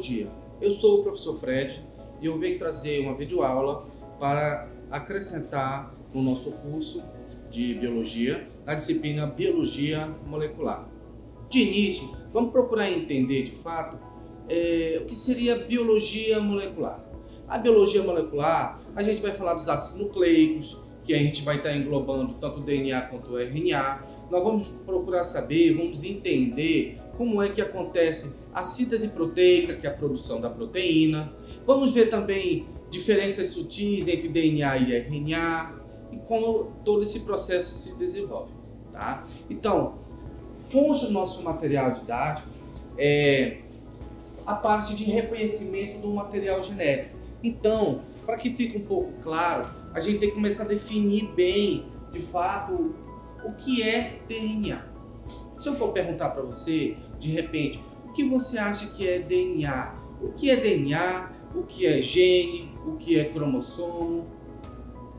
dia. Eu sou o professor Fred e eu venho trazer uma videoaula para acrescentar no nosso curso de Biologia, na disciplina Biologia Molecular. De início, vamos procurar entender de fato é, o que seria Biologia Molecular. A Biologia Molecular, a gente vai falar dos ácidos nucleicos, que a gente vai estar englobando tanto o DNA quanto o RNA. Nós vamos procurar saber, vamos entender como é que acontece a síntese proteica, que é a produção da proteína. Vamos ver também diferenças sutis entre DNA e RNA e como todo esse processo se desenvolve. Tá? Então, com o nosso material didático, é a parte de reconhecimento do material genético. Então, para que fique um pouco claro, a gente tem que começar a definir bem, de fato, o que é DNA. Se eu for perguntar para você, de repente, o que você acha que é DNA? O que é DNA? O que é gene? O que é cromossomo?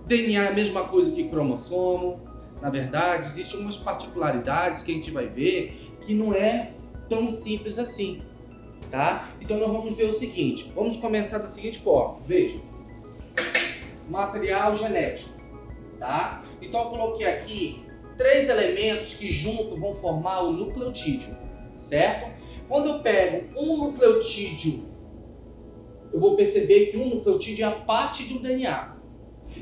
DNA é a mesma coisa que cromossomo. Na verdade, existem algumas particularidades que a gente vai ver que não é tão simples assim, tá? Então nós vamos ver o seguinte. Vamos começar da seguinte forma. Veja. Material genético, tá? Então eu coloquei aqui três elementos que juntos vão formar o nucleotídeo, certo? Quando eu pego um nucleotídeo, eu vou perceber que um nucleotídeo é a parte de um DNA.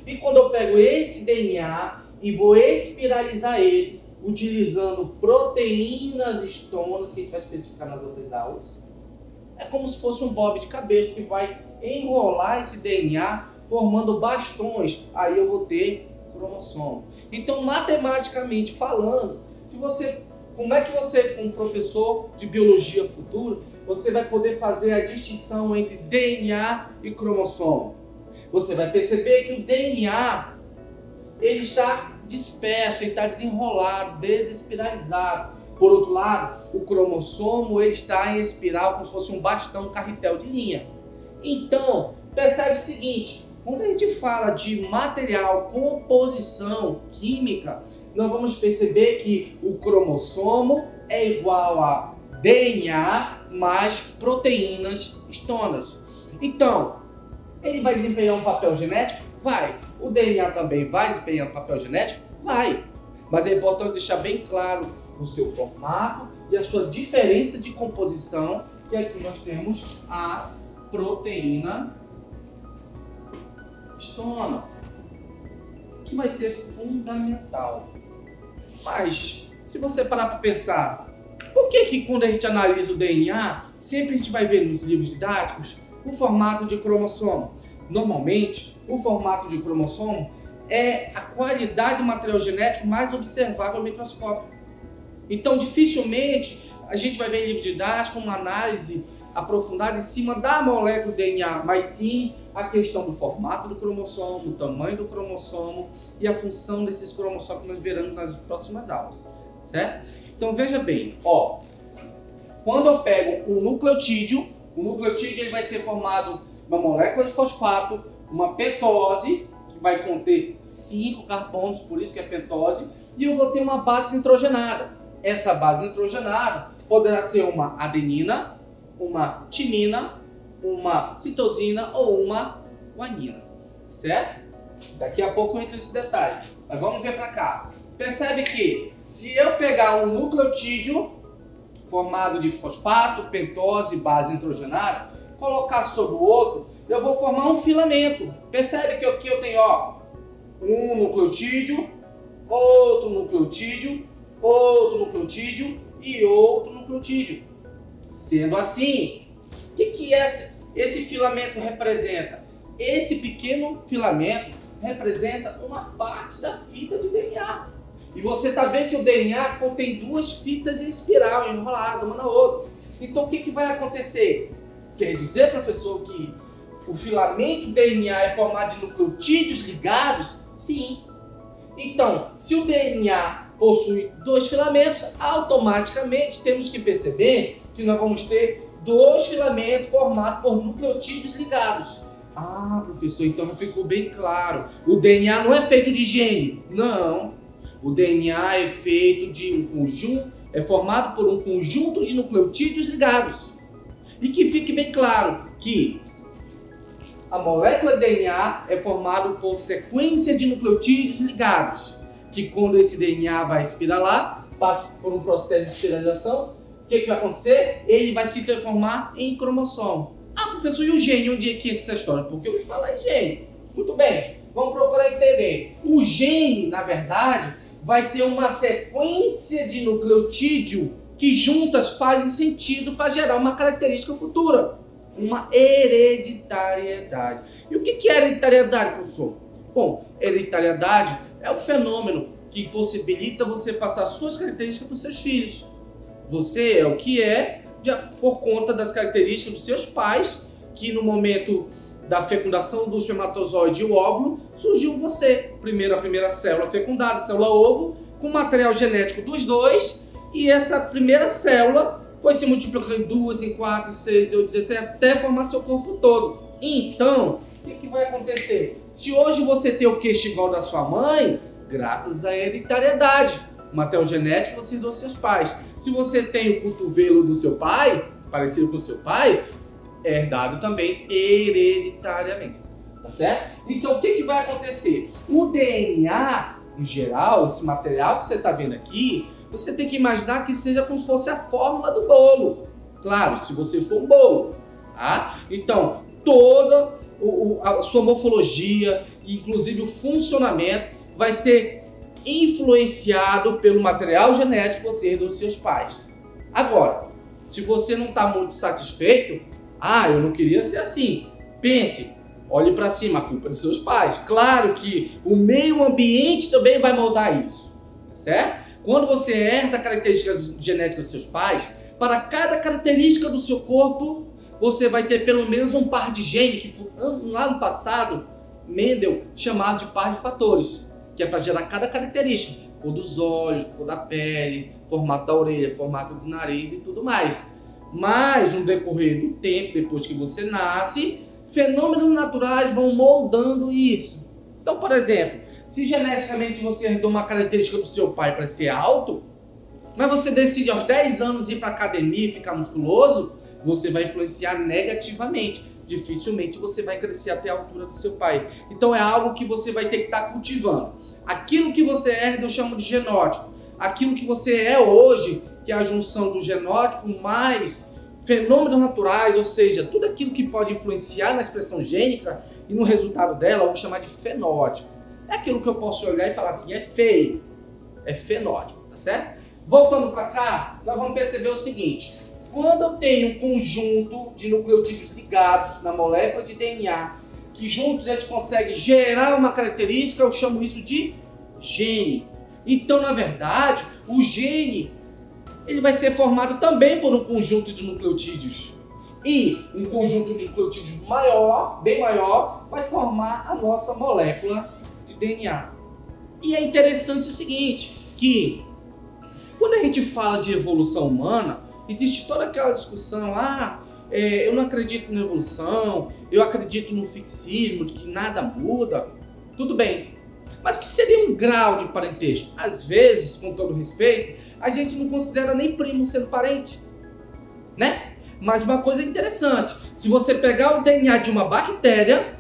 E quando eu pego esse DNA e vou espiralizar ele, utilizando proteínas estonas, que a gente vai especificar nas outras aulas, é como se fosse um bob de cabelo que vai enrolar esse DNA formando bastões. Aí eu vou ter cromossomo. Então, matematicamente falando, se você, como é que você, como professor de biologia futura, você vai poder fazer a distinção entre DNA e cromossomo? Você vai perceber que o DNA ele está disperso, ele está desenrolado, desespiralizado. Por outro lado, o cromossomo ele está em espiral como se fosse um bastão, um carretel de linha. Então, percebe o seguinte, quando a gente fala de material, composição química, nós vamos perceber que o cromossomo é igual a DNA mais proteínas estonas. Então, ele vai desempenhar um papel genético? Vai. O DNA também vai desempenhar um papel genético? Vai. Mas é importante deixar bem claro o seu formato e a sua diferença de composição, que aqui nós temos a proteína estômago, que vai ser fundamental. Mas, se você parar para pensar, por que que quando a gente analisa o DNA, sempre a gente vai ver nos livros didáticos o formato de cromossomo? Normalmente, o formato de cromossomo é a qualidade do material genético mais observável ao microscópio. Então, dificilmente a gente vai ver em livro didático uma análise aprofundada em cima da molécula do DNA, mas sim a questão do formato do cromossomo, o tamanho do cromossomo e a função desses cromossomos que nós veremos nas próximas aulas, certo? Então veja bem, ó, quando eu pego um nucleotídeo, o nucleotídeo ele vai ser formado uma molécula de fosfato, uma pentose, que vai conter cinco carbonos, por isso que é pentose, e eu vou ter uma base nitrogenada. Essa base nitrogenada poderá ser uma adenina, uma timina, uma citosina ou uma guanina, certo? Daqui a pouco eu entro nesse detalhe, mas vamos ver para cá. Percebe que se eu pegar um nucleotídeo formado de fosfato, pentose, base nitrogenada, colocar sobre o outro, eu vou formar um filamento. Percebe que aqui eu tenho ó, um nucleotídeo, outro nucleotídeo, outro nucleotídeo e outro nucleotídeo. Sendo assim, o que, que esse, esse filamento representa? Esse pequeno filamento representa uma parte da fita de DNA. E você está vendo que o DNA contém duas fitas em espiral, enroladas uma na outra. Então o que, que vai acontecer? Quer dizer, professor, que o filamento DNA é formado de nucleotídeos ligados? Sim. Então, se o DNA possui dois filamentos, automaticamente temos que perceber que nós vamos ter dois filamentos formados por nucleotídeos ligados. Ah, professor, então ficou bem claro. O DNA não é feito de gene. Não. O DNA é feito de um conjunto, é formado por um conjunto de nucleotídeos ligados. E que fique bem claro que a molécula DNA é formada por sequência de nucleotídeos ligados, que quando esse DNA vai espiralar, passa por um processo de espiralização, que, que vai acontecer? Ele vai se transformar em cromossomo. Ah, professor, e o gene? Onde é que entra essa história? Porque eu falar em gene. Muito bem, vamos procurar entender. O gene, na verdade, vai ser uma sequência de nucleotídeo que juntas fazem sentido para gerar uma característica futura uma hereditariedade. E o que é hereditariedade, professor? Bom, hereditariedade é o fenômeno que possibilita você passar suas características para os seus filhos. Você é o que é por conta das características dos seus pais, que no momento da fecundação do espermatozoide e o óvulo, surgiu você. Primeiro a primeira célula fecundada, célula ovo, com material genético dos dois, e essa primeira célula foi se multiplicando em duas, em quatro, em seis, em oito, dezesseis, até formar seu corpo todo. Então, o que, que, vai acontecer? Se hoje você tem o queixo igual da sua mãe, graças à hereditariedade, o material genético você dos seus pais. Se você tem o cotovelo do seu pai, parecido com o seu pai, é herdado também hereditariamente. Tá certo? Então, o que, que vai acontecer? O DNA, em geral, esse material que você está vendo aqui, você tem que imaginar que seja como se fosse a fórmula do bolo. Claro, se você for um bolo. Tá? Então, toda a sua morfologia, inclusive o funcionamento, vai ser influenciado pelo material genético herdou dos seus pais. Agora, se você não está muito satisfeito, ah, eu não queria ser assim. Pense, olhe para cima, a culpa é dos seus pais. Claro que o meio ambiente também vai moldar isso, tá certo? Quando você herda características genéticas dos seus pais, para cada característica do seu corpo, você vai ter pelo menos um par de genes que lá no passado Mendel chamava de par de fatores, que é para gerar cada característica, cor dos olhos, cor da pele, formato da orelha, formato do nariz e tudo mais. Mas no decorrer do tempo, depois que você nasce, fenômenos naturais vão moldando isso. Então, por exemplo, se geneticamente você herdou uma característica do seu pai para ser alto, mas você decide aos 10 anos ir para academia e ficar musculoso, você vai influenciar negativamente. Dificilmente você vai crescer até a altura do seu pai. Então é algo que você vai ter que estar tá cultivando. Aquilo que você herda eu chamo de genótipo. Aquilo que você é hoje, que é a junção do genótipo mais fenômenos naturais, ou seja, tudo aquilo que pode influenciar na expressão gênica e no resultado dela, eu vou chamar de fenótipo. É aquilo que eu posso olhar e falar assim, é feio, é fenótipo, tá certo? Voltando para cá, nós vamos perceber o seguinte: quando eu tenho um conjunto de nucleotídeos ligados na molécula de DNA, que juntos eles conseguem gerar uma característica, eu chamo isso de gene. Então, na verdade, o gene ele vai ser formado também por um conjunto de nucleotídeos. E um conjunto de nucleotídeos maior, bem maior, vai formar a nossa molécula DNA. E é interessante o seguinte, que quando a gente fala de evolução humana, existe toda aquela discussão, ah, é, eu não acredito na evolução, eu acredito no fixismo, de que nada muda. Tudo bem. Mas o que seria um grau de parentesco? Às vezes, com todo respeito, a gente não considera nem primo sendo parente. Né? Mas uma coisa interessante, se você pegar o DNA de uma bactéria,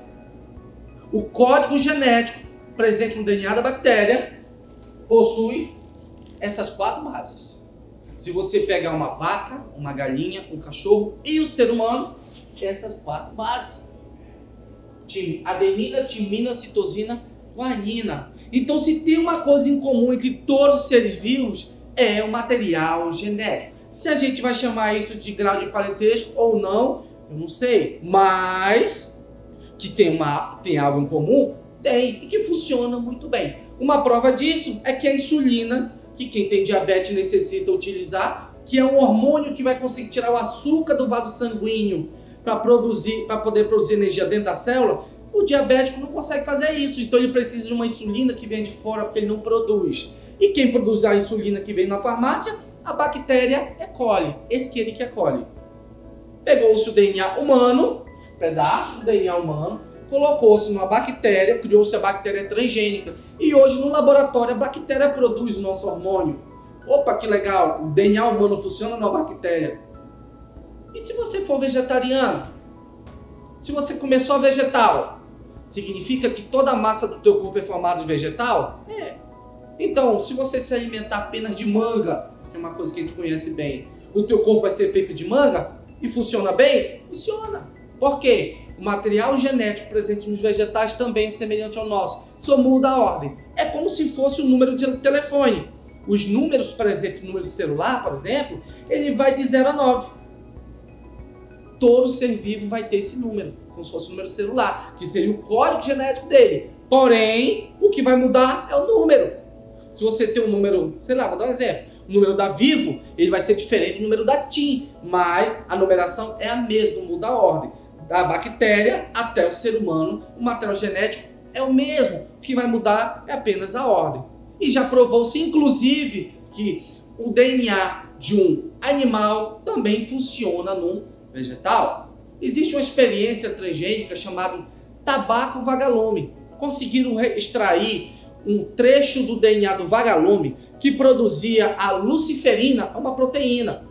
o código genético presente no DNA da bactéria possui essas quatro bases. Se você pegar uma vaca, uma galinha, um cachorro e o ser humano, essas quatro bases. Adenina, timina, citosina, guanina. Então, se tem uma coisa em comum entre todos os seres vivos, é o material genético. Se a gente vai chamar isso de grau de parentesco ou não, eu não sei. Mas que tem, uma, tem algo em comum, tem e que funciona muito bem. Uma prova disso é que a insulina, que quem tem diabetes necessita utilizar, que é um hormônio que vai conseguir tirar o açúcar do vaso sanguíneo para produzir, para poder produzir energia dentro da célula, o diabético não consegue fazer isso. Então ele precisa de uma insulina que vem de fora porque ele não produz. E quem produz a insulina que vem na farmácia? A bactéria E. coli, Escherichia coli. Pegou-se o DNA humano, pedaço do DNA humano, colocou-se numa bactéria, criou-se a bactéria transgênica. E hoje no laboratório a bactéria produz o nosso hormônio. Opa, que legal! O DNA humano funciona numa bactéria. E se você for vegetariano? Se você comer só vegetal, significa que toda a massa do teu corpo é formada de vegetal? É. Então, se você se alimentar apenas de manga, que é uma coisa que a gente conhece bem, o teu corpo vai ser feito de manga e funciona bem? Funciona. Por quê? O material genético presente nos vegetais também é semelhante ao nosso, só muda a ordem. É como se fosse o um número de telefone. Os números presentes no número de celular, por exemplo, ele vai de 0 a 9. Todo ser vivo vai ter esse número, como se fosse o número celular, que seria o código genético dele. Porém, o que vai mudar é o número. Se você tem um número, sei lá, vou dar um exemplo. O número da Vivo, ele vai ser diferente do número da TIM, mas a numeração é a mesma, muda a ordem da bactéria até o ser humano, o material genético é o mesmo. O que vai mudar é apenas a ordem. E já provou-se, inclusive, que o DNA de um animal também funciona num vegetal. Existe uma experiência transgênica chamada tabaco vagalume. Conseguiram extrair um trecho do DNA do vagalume que produzia a luciferina, uma proteína,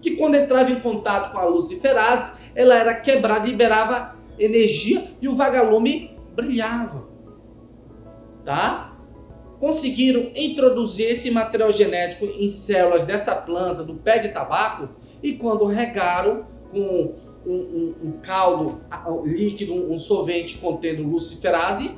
que quando entrava em contato com a luciferase, ela era quebrada liberava energia e o vagalume brilhava. Tá? Conseguiram introduzir esse material genético em células dessa planta, do pé de tabaco, e quando regaram com um, um, um caldo líquido, um solvente contendo luciferase,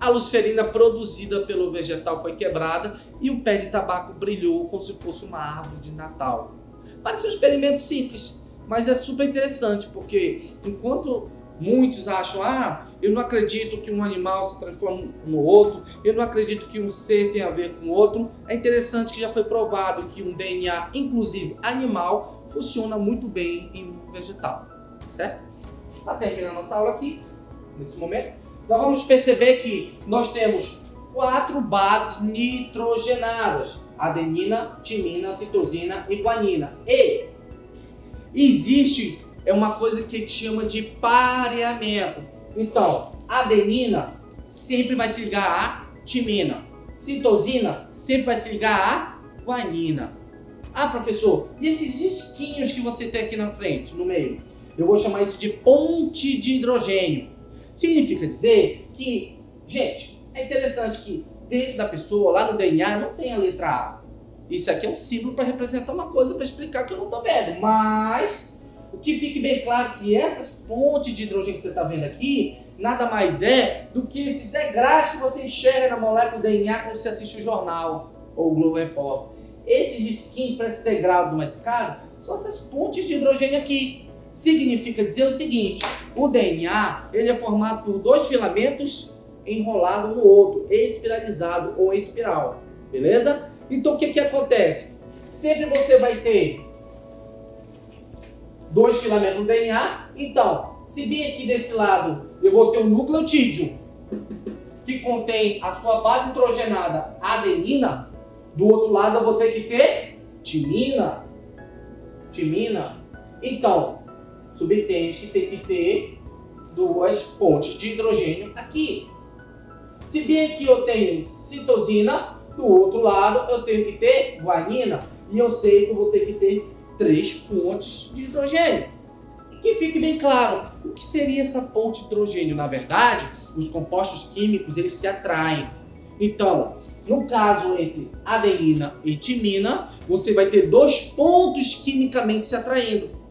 a luciferina produzida pelo vegetal foi quebrada e o pé de tabaco brilhou como se fosse uma árvore de Natal. Parece um experimento simples, mas é super interessante, porque enquanto muitos acham, ah, eu não acredito que um animal se transforme no outro, eu não acredito que um ser tenha a ver com o outro, é interessante que já foi provado que um DNA, inclusive animal, funciona muito bem em um vegetal, certo? Para terminar nossa aula aqui, nesse momento, nós vamos perceber que nós temos quatro bases nitrogenadas: adenina, timina, citosina e guanina. E existe é uma coisa que chama de pareamento. Então, adenina sempre vai se ligar a timina. Citosina sempre vai se ligar a guanina. Ah, professor, e esses risquinhos que você tem aqui na frente, no meio? Eu vou chamar isso de ponte de hidrogênio. Significa dizer que, gente, é interessante que dentro da pessoa, lá no DNA, não tem a letra A. Isso aqui é um símbolo para representar uma coisa, para explicar que eu não estou vendo. Mas o que fique bem claro é que essas pontes de hidrogênio que você está vendo aqui nada mais é do que esses degraus que você enxerga na molécula do DNA quando você assiste o jornal ou o Globo Repórter. Esses skins para esse degrau de uma escada são essas pontes de hidrogênio aqui. Significa dizer o seguinte: o DNA ele é formado por dois filamentos enrolados no outro, espiralizado ou espiral, beleza? Então o que, que acontece? Sempre você vai ter dois filamentos no DNA. Então, se bem aqui desse lado eu vou ter um nucleotídeo que contém a sua base nitrogenada adenina, do outro lado eu vou ter que ter timina. Timina. Então, subentende que tem que ter duas pontes de hidrogênio aqui. Se bem aqui eu tenho citosina, do outro lado eu tenho que ter guanina. E eu sei que eu vou ter que ter três pontes de hidrogênio. E que fique bem claro, o que seria essa ponte de hidrogênio? Na verdade, os compostos químicos eles se atraem. Então, no caso entre adenina e timina, você vai ter dois pontos quimicamente se atraindo.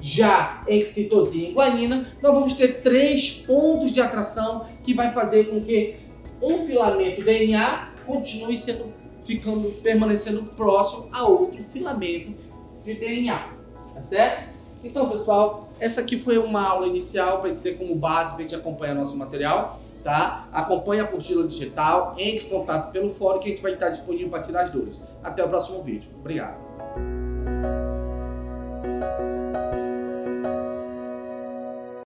Já entre citosina e guanina, nós vamos ter três pontos de atração que vai fazer com que um filamento DNA continue sendo ficando permanecendo próximo a outro filamento de DNA, tá certo? Então, pessoal, essa aqui foi uma aula inicial para ter como base para a gente acompanhar nosso material, tá? Acompanhe a apostila digital, entre em contato pelo fórum que a gente vai estar disponível para tirar as dúvidas. Até o próximo vídeo. Obrigado.